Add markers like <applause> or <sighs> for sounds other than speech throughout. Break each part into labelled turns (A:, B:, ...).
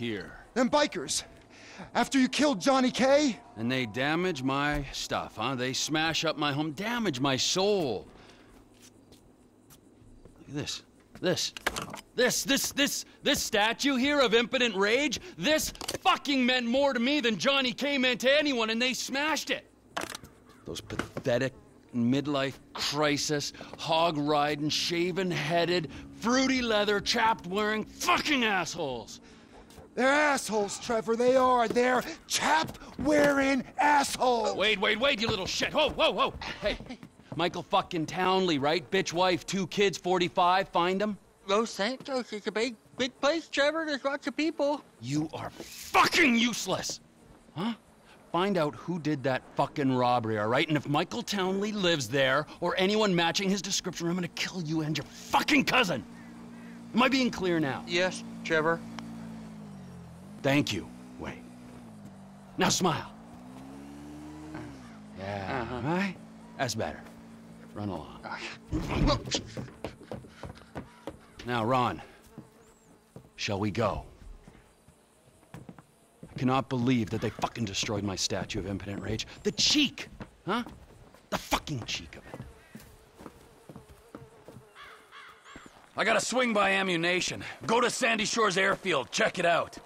A: here?
B: them bikers. After you killed Johnny K,
A: And they damage my stuff, huh? They smash up my home, damage my soul. Look at this. This. This, this, this, this statue here of impotent rage, this fucking meant more to me than Johnny K meant to anyone, and they smashed it. Those pathetic midlife crisis, hog riding, shaven headed, fruity leather, chapped wearing fucking assholes.
B: They're assholes, Trevor. They are. They're chap-wearing assholes.
A: Oh, wait, wait, wait, you little shit. Whoa, whoa, whoa. Hey, Michael fucking Townley, right? Bitch wife, two kids, 45. Find him.
C: Los Santos is a big, big place, Trevor. There's lots of people.
A: You are fucking useless. Huh? Find out who did that fucking robbery, all right? And if Michael Townley lives there, or anyone matching his description, I'm gonna kill you and your fucking cousin. Am I being clear now?
C: Yes, Trevor.
A: Thank you, Wait. Now smile. Yeah,
C: Uh-huh.
A: right? That's better. Run along. Now, Ron, shall we go? I cannot believe that they fucking destroyed my statue of impotent rage. The cheek, huh? The fucking cheek of it.
D: I gotta swing by Ammu-Nation. Go to Sandy Shores Airfield, check it out.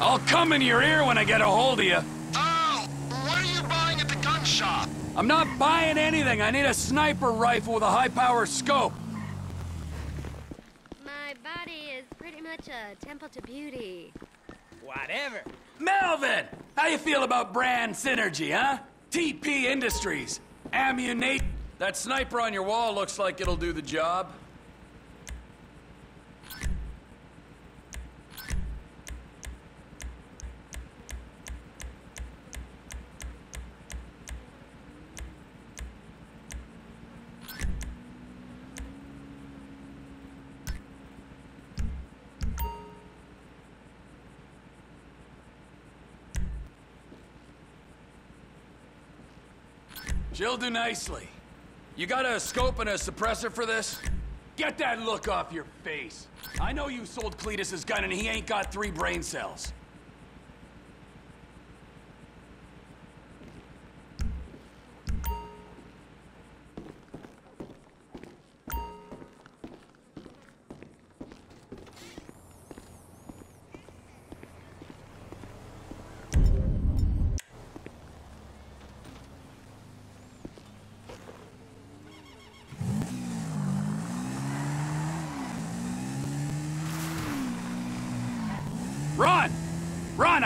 D: I'll come in your ear when I get a hold of you.
E: Oh! What are you buying at the gun shop?
D: I'm not buying anything. I need a sniper rifle with a high-power scope.
F: My body is pretty much a temple to beauty.
D: Whatever. Melvin! How you feel about brand synergy, huh? TP Industries. Ammu-Nation. That sniper on your wall looks like it'll do the job. She'll do nicely. You got a scope and a suppressor for this? Get that look off your face. I know you sold Cletus his gun and he ain't got three brain cells.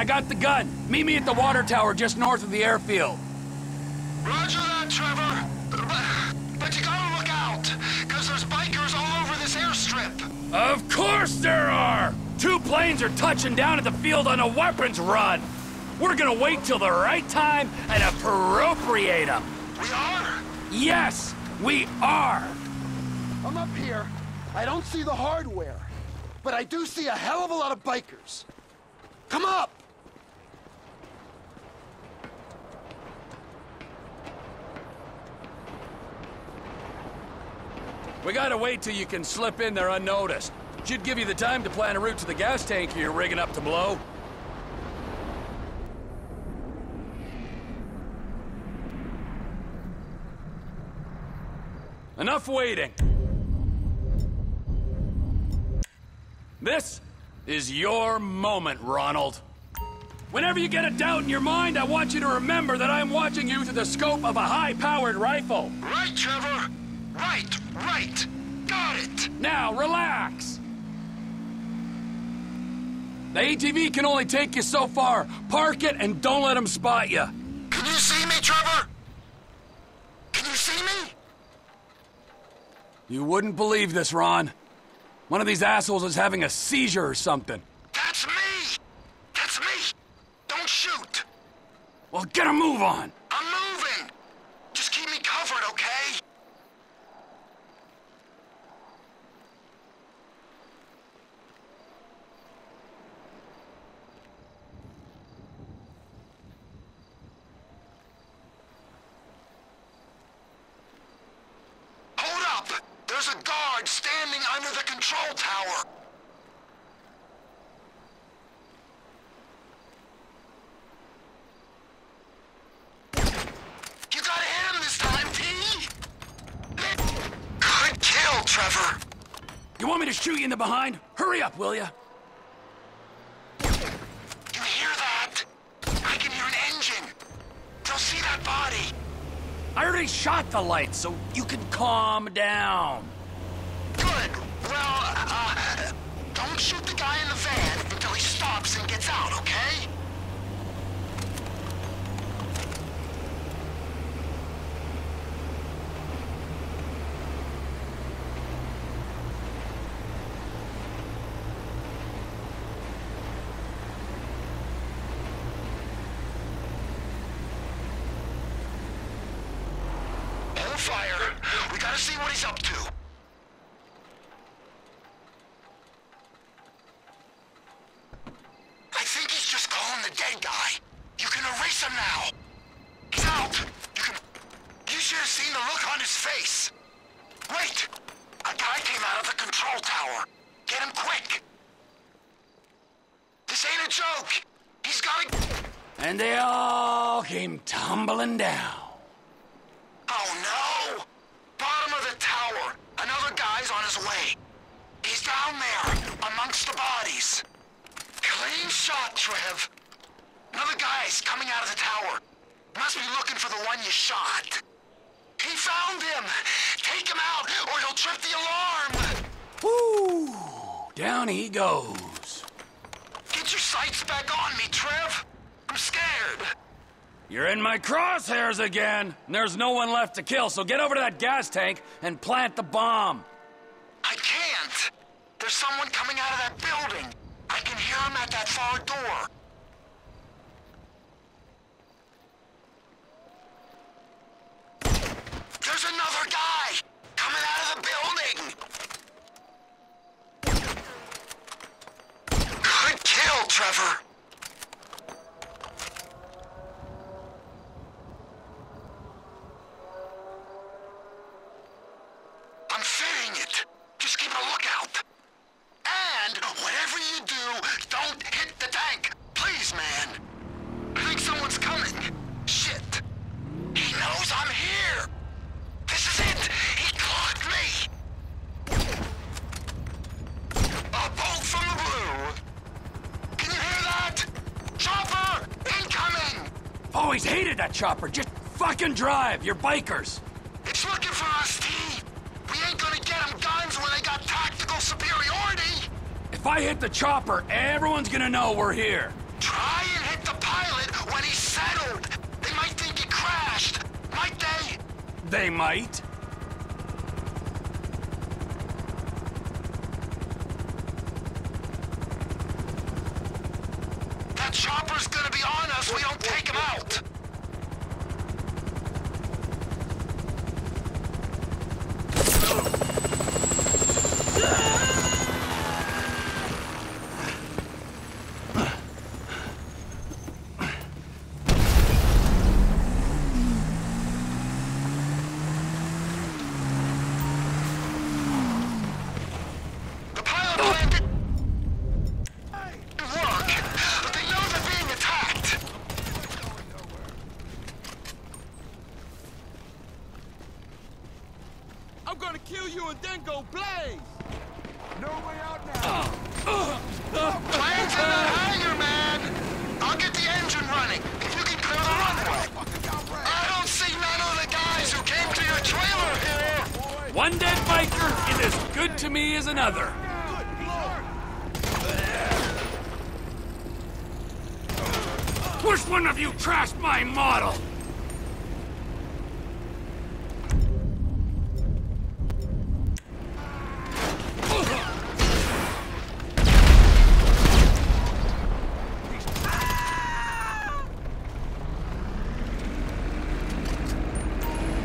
D: I got the gun. Meet me at the water tower just north of the airfield.
E: Roger that, Trevor. But, but you gotta look out, because there's bikers all over this airstrip.
D: Of course there are! Two planes are touching down at the field on a weapons run. We're gonna wait till the right time and appropriate them.
E: We are?
D: Yes, we are.
B: I'm up here. I don't see the hardware, but I do see a hell of a lot of bikers. Come up!
D: We gotta wait till you can slip in there unnoticed. Should give you the time to plan a route to the gas tank you're rigging up to blow. Enough waiting. This is your moment, Ronald. Whenever you get a doubt in your mind, I want you to remember that I'm watching you through the scope of a high-powered rifle.
E: Right, Trevor. Right, Right! Got it!
D: Now, relax! The ATV can only take you so far. Park it and don't let them spot you.
E: Can you see me, Trevor? Can you see me?
D: You wouldn't believe this, Ron. One of these assholes is having a seizure or something.
E: That's me! That's me! Don't shoot!
D: Well, get a move on!
E: I'm moving! Just keep me covered, okay? Trevor.
D: You want me to shoot you in the behind? Hurry up, will ya?
E: You hear that? I can hear an engine. They'll see that body.
D: I already shot the lights, so you can calm down.
E: Good. Well, uh, don't shoot the guy in the van until he stops and gets out, okay? Hold fire. We gotta see what he's up to. I think he's just calling the dead guy. You can erase him now. He's out. You can... You should have seen the look on his face. Wait! A guy came out of the control tower. Get him quick! This ain't a joke! He's gotta...
D: And they all came tumbling down.
E: Oh no! Bottom of the tower. Another guy's on his way. He's down there, amongst the bodies. Clean shot, Trev. Another guy's coming out of the tower. Must be looking for the one you shot. He found him! Take him out, or he'll trip the alarm!
D: Woo! Down he goes.
E: Get your sights back on me, Trev. I'm scared.
D: You're in my crosshairs again. And there's no one left to kill, so get over to that gas tank and plant the bomb.
E: There's someone coming out of that building. I can hear him at that far door. That chopper.
D: Just fucking drive. You're bikers.
E: It's looking for us, T. We ain't gonna get them guns when they got tactical superiority.
D: If I hit the chopper, everyone's gonna know we're here.
E: Try and hit the pilot when he's settled. They might think he crashed. Might they?
D: They might.
E: That chopper's gonna be on us. We don't take
A: I'm gonna kill you and then go blaze!
B: No way out now. Uh, uh, uh.
E: Plane's in that hangar, man. I'll get the engine running if you can clear the ah! runway. I don't see none of the guys who came to your trailer here.
D: One dead biker is as good to me as another. Which one of you trashed my model?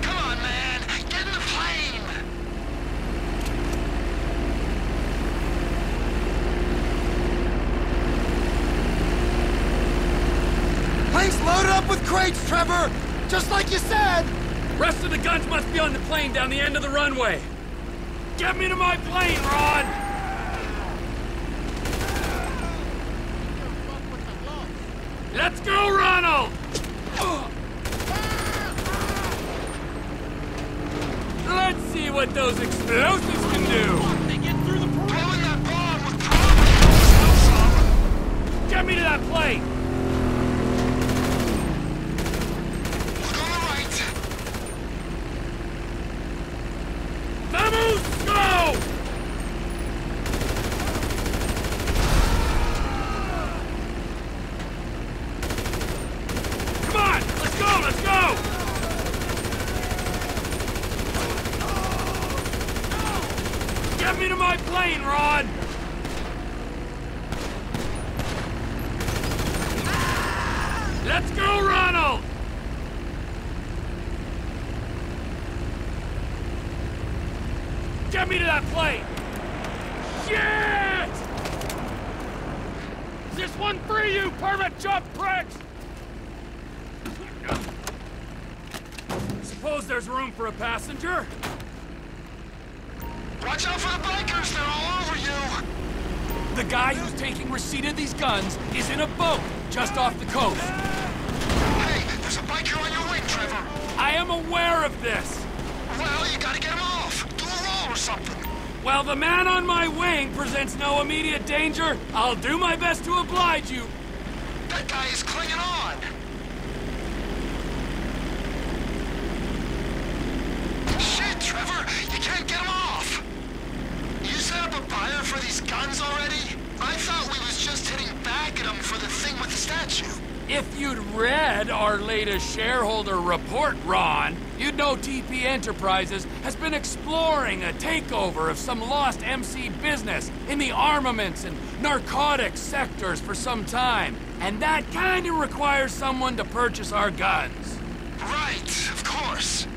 E: Come on, man. Get in the plane.
B: Plane's loaded up with crates, Trevor! Just like you said!
D: Rest of the guns must be on the plane down the end of the runway. Get me to my plane, Ron! Let's go, Ronald! Let's see what those explosives can do! Get me to that plane!
E: Look on the right.
D: Vamos, go! Come on, let's go, let's go! Get me to my plane, Ron! Let's go, Ronald! Get me to that plane! Shit! Is this one free, you, permit jump pricks? Suppose there's room for a passenger?
E: Watch out for the bikers. They're all over you.
D: The guy who's taking receipt of these guns is in a boat just off the coast.
E: Hey, there's a biker on your wing, Trevor.
D: I am aware of this.
E: Well, you gotta get him off. Do a roll or something.
D: While the man on my wing presents no immediate danger, I'll do my best to oblige you.
E: That guy is clinging on. Shit, Trevor, you can't get him off. You set up a buyer for these guns already? I thought we was just hitting back at him for the thing with the statue.
D: If you'd read our latest shareholder report, Ron, you'd know TP Enterprises has been exploring a takeover of some lost MC business in the armaments and narcotics sectors for some time. And that kinda requires someone to purchase our guns.
E: Right, of course.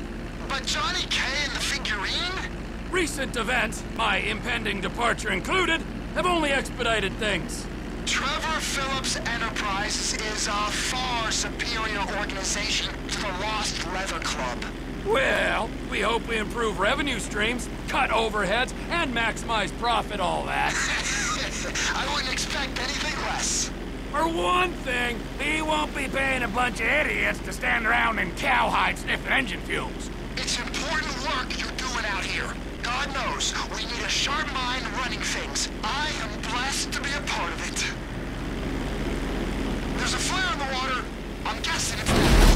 E: But Johnny K and the figurine?
D: Recent events, my impending departure included, have only expedited things.
E: Trevor Philips Enterprises is a far superior organization to the Lost Leather Club.
D: Well, we hope we improve revenue streams, cut overheads, and maximize profit, all that. <laughs>
E: I wouldn't expect anything less.
D: For one thing, he won't be paying a bunch of idiots to stand around in cowhide sniffing engine fumes.
E: It's important work you're doing out here. God knows, we need a sharp mind running things. I am blessed to be a part of it. There's a flare in the water. I'm guessing it's...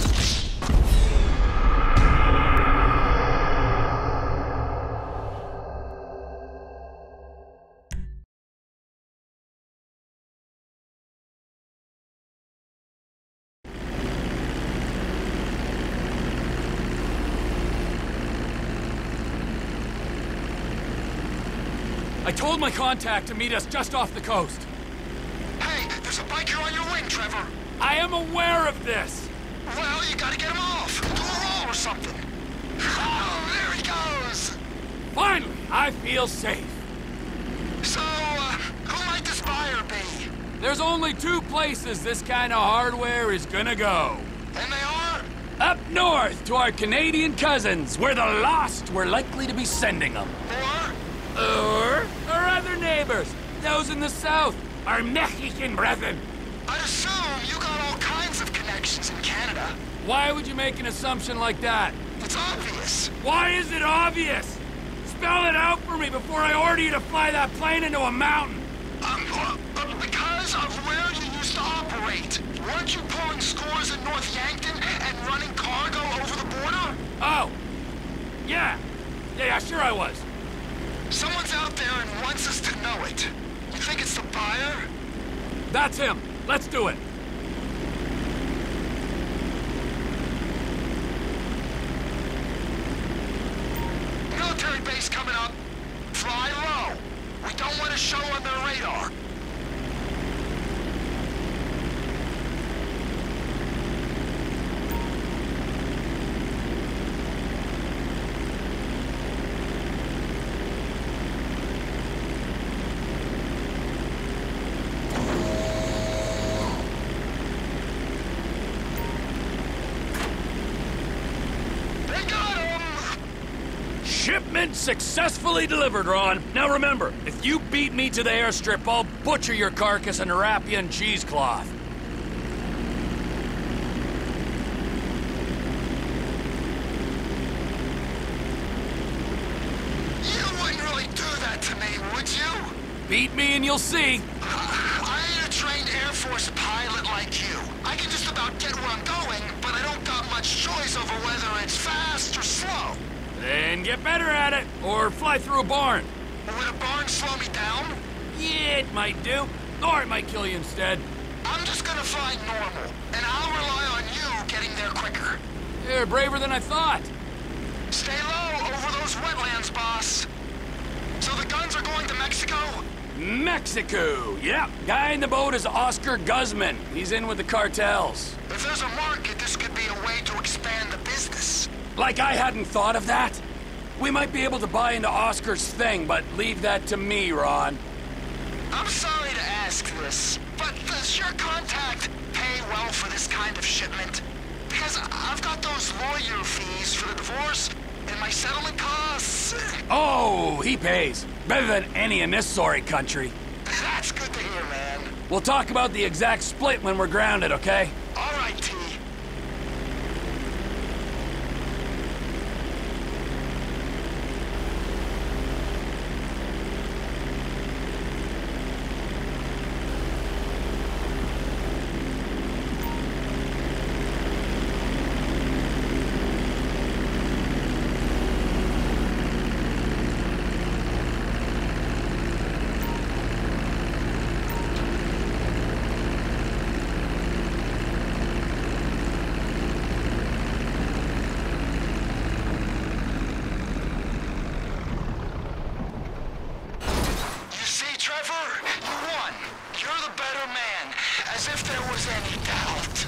D: I told my contact to meet us just off the coast.
E: Hey, there's a biker on your wing, Trevor.
D: I am aware of this.
E: Well, you gotta get him off. Do a roll or something. Oh, there he goes.
D: Finally, I feel safe.
E: So, uh, who might this buyer be?
D: There's only two places this kind of hardware is gonna go.
E: And they are?
D: Up north to our Canadian cousins, where the lost were likely to be sending them.
E: Or?
D: Or our other neighbors, those in the south, our Mexican brethren.
E: I'd assume you got all kinds of connections in Canada.
D: Why would you make an assumption like that?
E: It's obvious.
D: Why is it obvious? Spell it out for me before I order you to fly that plane into a mountain.
E: Um, uh, uh, because of where you used to operate. Weren't you pulling scores in North Yankton and running cargo over the border?
D: Oh. Yeah. Yeah, yeah, sure I was.
E: Someone's out there and wants us to know it. You think it's the buyer?
D: That's him. Let's do it.
E: Military base coming up. Fly low. We don't want to show on their radar. They got him!
D: Shipment successfully delivered, Ron. Now remember, if you beat me to the airstrip, I'll butcher your carcass and wrap you in cheesecloth.
E: You wouldn't really do that to me, would you?
D: Beat me and you'll see. <sighs>
E: I ain't a trained Air Force pilot like you. I can just about get where I'm going, but I don't got much choice over whether it's fast or slow.
D: Then get better at it, or fly through a barn.
E: Would a barn slow me down?
D: Yeah, it might do. Or it might kill you instead.
E: I'm just gonna fly normal, and I'll rely on you getting there quicker.
D: You're braver than I thought.
E: Stay low over those wetlands, boss. So the guns are going to Mexico?
D: Mexico. yep. guy in the boat is Oscar Guzman. He's in with the cartels.
E: If there's a market, this could be a way to expand the business.
D: Like I hadn't thought of that. We might be able to buy into Oscar's thing, but leave that to me, Ron.
E: I'm sorry to ask this, but does your contact pay well for this kind of shipment? Because I've got those lawyer fees for the divorce and my settlement costs.
D: Oh, he pays. Better than any in this sorry country.
E: That's good to hear, man.
D: We'll talk about the exact split when we're grounded, okay?
E: All right, T. You see, Trevor? You won. You're the better man. As if there was any doubt.